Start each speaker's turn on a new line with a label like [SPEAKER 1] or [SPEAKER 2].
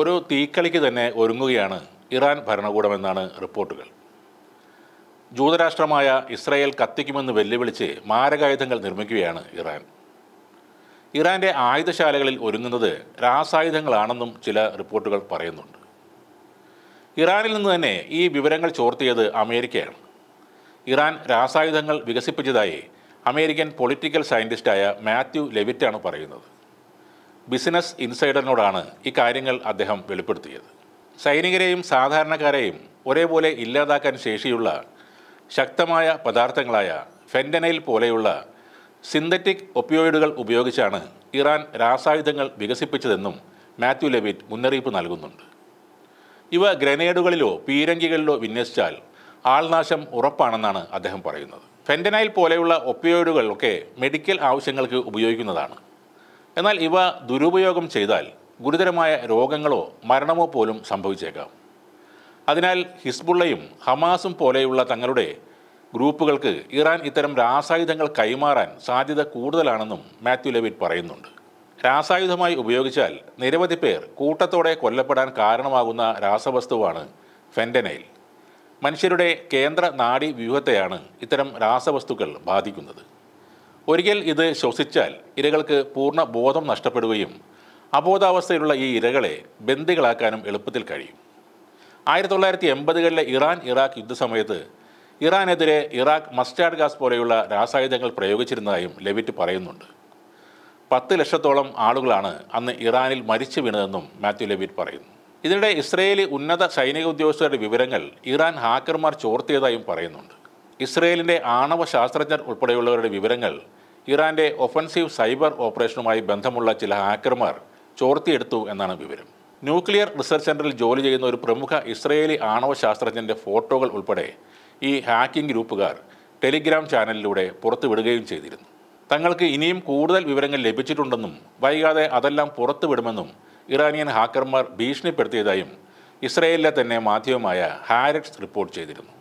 [SPEAKER 1] ഒരു തീക്കളിക്ക് തന്നെ ഒരുങ്ങുകയാണ് ഇറാൻ ഭരണകൂടമെന്നാണ് റിപ്പോർട്ടുകൾ. ജൂതരാഷ്ട്രമായ ഇസ്രായേൽ കത്തിക്കുമെന്ന് വെല്ലുവിളിച്ച് മാരകായുധങ്ങൾ നിർമ്മിക്കുകയാണ് ഇറാൻ. ഇറാന്റെ ആയുധശാലകളിൽ ഒരുങ്ങുന്നത് രാസായുധങ്ങളാണെന്നും ചില റിപ്പോർട്ടുകൾ പറയുന്നുണ്ട്. ഇറാനിൽ നിന്ന് തന്നെ ഈ വിവരങ്ങൾ ചോർത്തിയത് അമേരിക്കയാണ്. ഇറാൻ രാസായുധങ്ങൾ വികസിപ്പിച്ചതായി അമേരിക്കൻ പൊളിറ്റിക്കൽ സയന്റിസ്റ്റായ മാത്യു ലെവിറ്റാണ് പറയുന്നത്. ബിസിനസ് ഇൻസൈഡറിനോടാണ് ഇക്കാര്യങ്ങൾ അദ്ദേഹം വെളിപ്പെടുത്തിയത്. സൈനികരെയും സാധാരണക്കാരെയും ഒരേപോലെ ഇല്ലാതാക്കാൻ ശേഷിയുള്ള ശക്തമായ പദാർത്ഥങ്ങളായ ഫെൻഡനൈൽ പോലെയുള്ള സിന്തറ്റിക് ഒപ്പിയോയിഡുകൾ ഉപയോഗിച്ചാണ് ഇറാൻ രാസായുധങ്ങൾ വികസിപ്പിച്ചതെന്നും മാത്യു ലെവിറ്റ് മുന്നറിയിപ്പ് നൽകുന്നുണ്ട്. ഇവ ഗ്രനേഡുകളിലോ പീരങ്കികളിലോ വിന്യസിച്ചാൽ ആൾനാശം ഉറപ്പാണെന്നാണ് അദ്ദേഹം പറയുന്നത്. ഫെൻഡനൈൽ പോലെയുള്ള ഒപ്പിയോയിഡുകൾ ഒക്കെ മെഡിക്കൽ ആവശ്യങ്ങൾക്ക് ഉപയോഗിക്കുന്നതാണ്. എന്നാൽ ഇവ ദുരുപയോഗം ചെയ്താൽ ഗുരുതരമായ രോഗങ്ങളോ മരണമോ പോലും സംഭവിച്ചേക്കാം. അതിനാൽ ഹിസ്ബുള്ളയും ഹമാസും പോലെയുള്ള തങ്ങളുടെ ഗ്രൂപ്പുകൾക്ക് ഇറാൻ ഇത്തരം രാസായുധങ്ങൾ കൈമാറാൻ സാധ്യത കൂടുതലാണെന്നും മാത്യു ലെവിറ്റ് പറയുന്നുണ്ട്. രാസായുധമായി ഉപയോഗിച്ചാൽ നിരവധി പേർ കൂട്ടത്തോടെ കൊല്ലപ്പെടാൻ കാരണമാകുന്ന രാസവസ്തുവാണ് ഫെൻഡനൈൽ മനുഷ്യരുടെ കേന്ദ്ര നാഡി വ്യൂഹത്തെയാണ് ഇത്തരം രാസവസ്തുക്കൾ ബാധിക്കുന്നത്. ഒരിക്കൽ ഇത് ശ്വസിച്ചാൽ ഇരകൾക്ക് പൂർണ ബോധം നഷ്ടപ്പെടുകയും അബോധാവസ്ഥയിലുള്ള ഈ ഇരകളെ ബന്ദികളാക്കാനും എളുപ്പത്തിൽ കഴിയും. ആയിരത്തി തൊള്ളായിരത്തി എൺപതുകളിലെ ഇറാൻ ഇറാഖ് യുദ്ധസമയത്ത് ഇറാനെതിരെ ഇറാഖ് മസ്റ്റാർഡ് ഗ്യാസ് പോലെയുള്ള രാസായുധങ്ങൾ പ്രയോഗിച്ചിരുന്നതായും ലെവിറ്റ് പറയുന്നുണ്ട്. പത്ത് ലക്ഷത്തോളം ആളുകളാണ് അന്ന് ഇറാനിൽ മരിച്ചു വീണതെന്നും മാത്യു ലെവിറ്റ് പറയുന്നു. ഇതിനിടെ ഇസ്രയേലി ഉന്നത സൈനിക ഉദ്യോഗസ്ഥരുടെ വിവരങ്ങൾ ഇറാൻ ഹാക്കർമാർ ചോർത്തിയതായും പറയുന്നുണ്ട്. ഇസ്രയേലിന്റെ ആണവ ശാസ്ത്രജ്ഞർ ഉൾപ്പെടെയുള്ളവരുടെ വിവരങ്ങൾ ഇറാന്റെ ഒഫൻസീവ് സൈബർ ഓപ്പറേഷനുമായി ബന്ധമുള്ള ചില ഹാക്കർമാർ ചോർത്തിയെടുത്തു എന്നാണ് വിവരം. ന്യൂക്ലിയർ റിസർച്ച് സെന്ററിൽ ജോലി ചെയ്യുന്ന ഒരു പ്രമുഖ ഇസ്രയേലി ആണവ ശാസ്ത്രജ്ഞന്റെ ഫോട്ടോകൾ ഉൾപ്പെടെ ഈ ഹാക്കിംഗ് ഗ്രൂപ്പുകാർ ടെലിഗ്രാം ചാനലിലൂടെ പുറത്തുവിടുകയും ചെയ്തിരുന്നു. തങ്ങൾക്ക് ഇനിയും കൂടുതൽ വിവരങ്ങൾ ലഭിച്ചിട്ടുണ്ടെന്നും വൈകാതെ അതെല്ലാം പുറത്തുവിടുമെന്നും ഇറാനിയൻ ഹാക്കർമാർ ഭീഷണിപ്പെടുത്തിയതായും ഇസ്രയേലിലെ തന്നെ മാധ്യമമായ ഹാരറ്റ്സ് റിപ്പോർട്ട് ചെയ്തിരുന്നു.